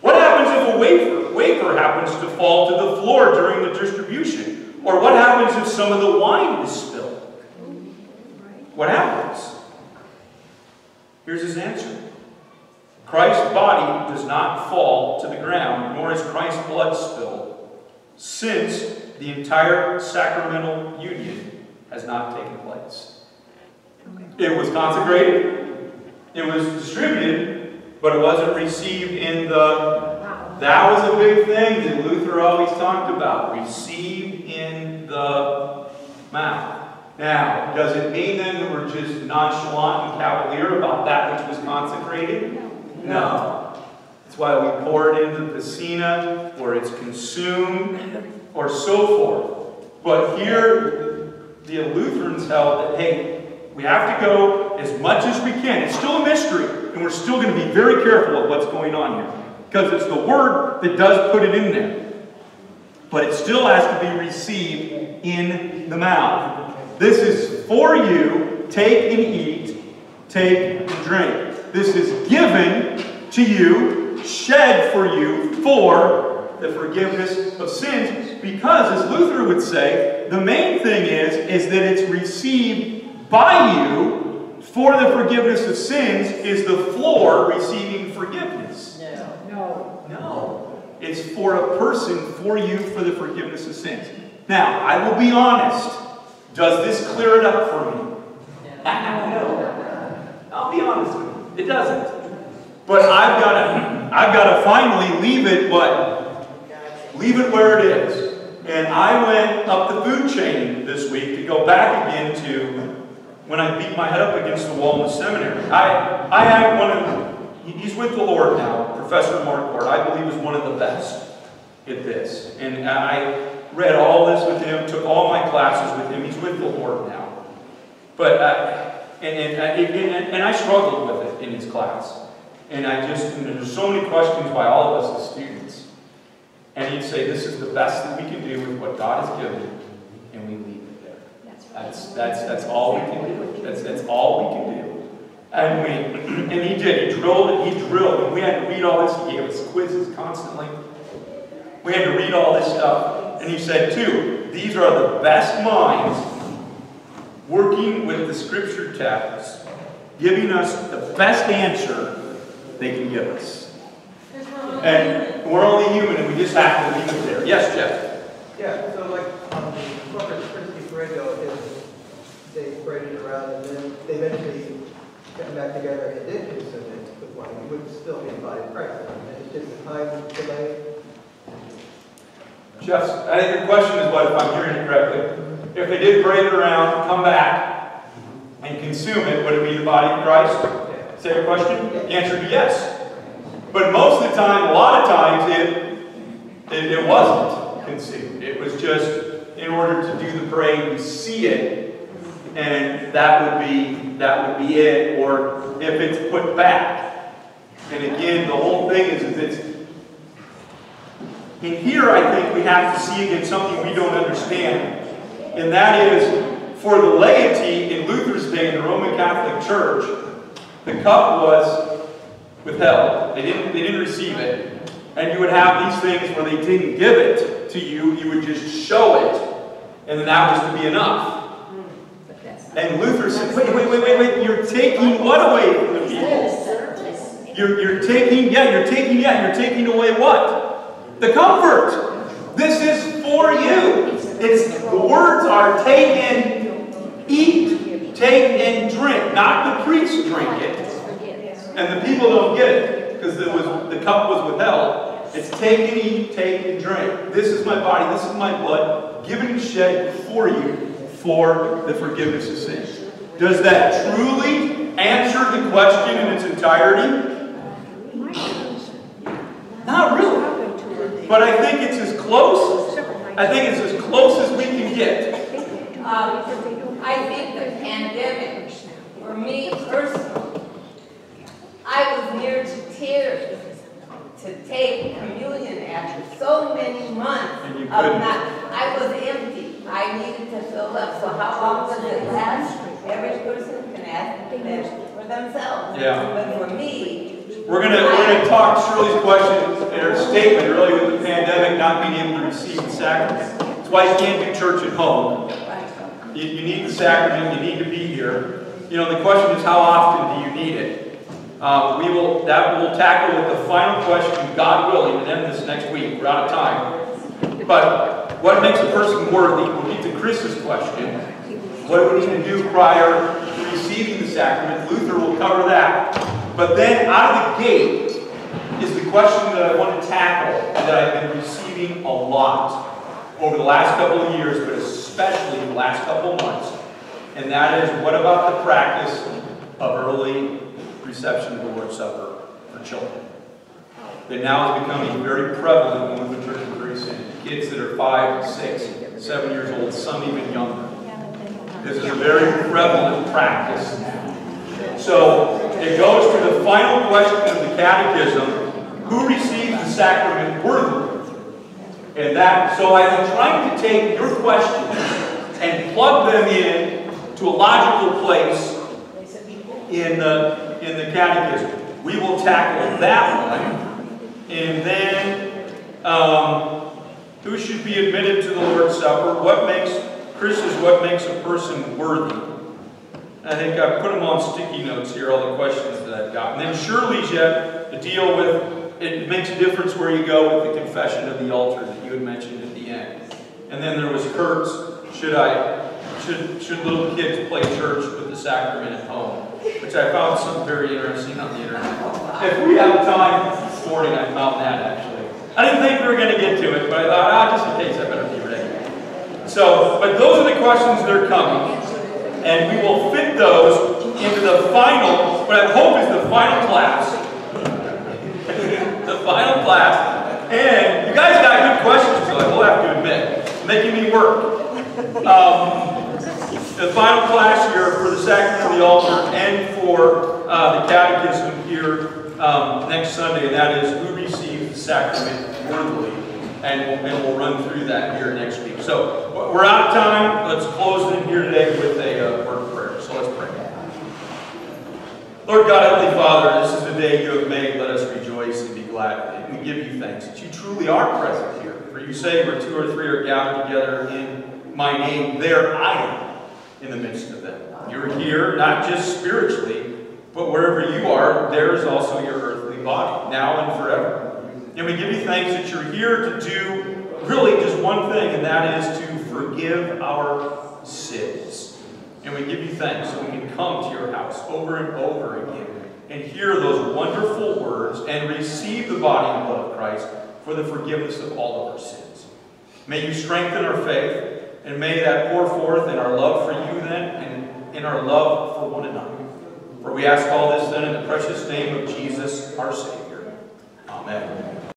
What happens if a wafer, wafer happens to fall to the floor during the distribution? Or what happens if some of the wine is spilled? What happens? Here's his answer. Christ's body does not fall to the ground, nor is Christ's blood spilled, since the entire sacramental union has not taken place. It was consecrated, it was distributed, but it wasn't received in the. That was a big thing that Luther always talked about. Received in the mouth. Now, does it mean then that we're just nonchalant and cavalier about that which was consecrated? No. That's why we pour it into the piscina, or it's consumed, or so forth. But here, the Lutherans held that, hey, we have to go as much as we can. It's still a mystery, and we're still going to be very careful of what's going on here. Because it's the Word that does put it in there. But it still has to be received in the mouth. This is for you. Take and eat. Take and drink. This is given to you, shed for you for the forgiveness of sins. Because, as Luther would say, the main thing is, is that it's received by you for the forgiveness of sins is the floor receiving forgiveness. No. No. No. It's for a person, for you, for the forgiveness of sins. Now, I will be honest. Does this clear it up for me? No. I'll be honest with you. It doesn't. But I've got to, I've got to finally leave it what? Leave it where it is. And I went up the food chain this week to go back again to when I beat my head up against the wall in the seminary. I, I had one of, he's with the Lord now, Professor Marquart, I believe is one of the best at this. And I read all this with him, took all my classes with him. He's with the Lord now. But, uh, and, and, and, and I struggled with it in his class. And I just, and there's so many questions by all of us as students. And he'd say, this is the best that we can do with what God has given, and we leave it there. That's, that's, that's all we can do. That's, that's all we can do. And we, and he did. He drilled it. He drilled. And we had to read all this. He gave us quizzes constantly. We had to read all this stuff. And he said, too, these are the best minds working with the scripture text, giving us the best answer they can give us. And we're only human and we just have to leave it there. Yes, Jeff? Yeah, so like, um, Corpus Christi Parade is, they paraded around and then they eventually got back together and did consume it with wine, it would still be the body of Christ. And it's just a time delay. Jeff, I think your question is what, if I'm hearing it correctly? If they did parade it around, come back, and consume it, would it be the body of Christ? Is that your question? The answer would be yes. But most of the time, a lot of times, it, it, it wasn't consumed. It was just in order to do the parade, we see it, and that would be that would be it. Or if it's put back, and again, the whole thing is, is it's in here, I think we have to see again something we don't understand, and that is for the laity in Luther's day in the Roman Catholic Church, the cup was withheld. They didn't, they didn't receive it. And you would have these things where they didn't give it to you, you would just show it, and then that was to be enough. And Luther said, wait, wait, wait, wait, wait, you're taking what away from the people? You're, you're taking, yeah, you're taking, yeah, you're taking away what? The comfort. This is for you. It's, the words are take and eat, take and drink. Not the priest drink it. And the people don't get it because the cup was withheld. It's take and eat, take and drink. This is my body, this is my blood, given and shed for you for the forgiveness of sins. Does that truly answer the question in its entirety? Not really. But I think it's as close. I think it's as close as we can get. Um, I think the pandemic, for me personally, I was near to tears to take communion after so many months And you of couldn't. not, I was empty. I needed to fill up, so how long does it last? Every person can ask for themselves. Yeah. But for me, We're gonna, we're gonna talk Shirley's question, her statement earlier with the pandemic, not being able to receive the sacrament. That's why you can't do church at home. You, you need the sacrament, you need to be here. You know, the question is how often do you need it? Uh, we will, that we'll tackle with the final question, God willing, and end this next week. We're out of time. But what makes a person worthy? We'll get to Chris's question. What do we need to do prior to receiving the sacrament? Luther will cover that. But then out of the gate is the question that I want to tackle that I've been receiving a lot over the last couple of years, but especially the last couple of months. And that is, what about the practice of early reception of the Lord's Supper for children? That now is becoming very prevalent in the church of Grace City. Kids that are five, six, seven years old, some even younger. This is a very prevalent practice. So it goes to the final question of the catechism, who receives the sacrament worthily? And that, so I'm trying to take your questions and plug them in to a logical place in the, in the catechism. We will tackle that one. And then, um, who should be admitted to the Lord's Supper? What makes, Chris is what makes a person worthy. I think I put them on sticky notes here, all the questions that I've got. And then Shirley's yet to deal with, it makes a difference where you go with the confession of the altar that you had mentioned at the end. And then there was Kurt's, should I, should, should little kids play church with the sacrament at home? Which I found some very interesting on the internet. If we have time this morning, I found that actually. I didn't think we were going to get to it, but I thought, ah, just in case, I better be ready. So, but those are the questions that are coming. And we will fit those into the final, what I hope is the final class. the final class. And you guys got good questions, so I will have to admit, making me work. Um, the final class here for the sacrament of the altar and for uh, the catechism here um, next Sunday, and that is who receives the sacrament worthily. And we'll, and we'll run through that here next week. So we're out of time. Let's close in here today with a uh, word of prayer. So let's pray. Lord God, Heavenly Father, this is the day you have made. Let us rejoice and be glad. We give you thanks that you truly are present here. For you say where two or three are gathered together in my name, there I am in the midst of them. You're here not just spiritually, but wherever you are, there is also your earthly body, now and forever. And we give you thanks that you're here to do really just one thing, and that is to forgive our sins. And we give you thanks that we can come to your house over and over again and hear those wonderful words and receive the body and blood of Christ for the forgiveness of all of our sins. May you strengthen our faith, and may that pour forth in our love for you then and in our love for one another. For we ask all this then in the precious name of Jesus, our Savior. Amen.